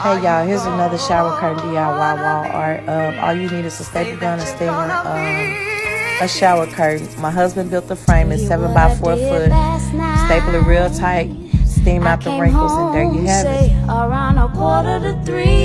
Hey y'all, here's another shower curtain DIY wall art. Um, all you need is a staple gun, and steamer, um, uh, a shower curtain. My husband built the frame. It's seven by four foot. Staple it real tight. Steam out the wrinkles, and there you have it. Around a quarter to three.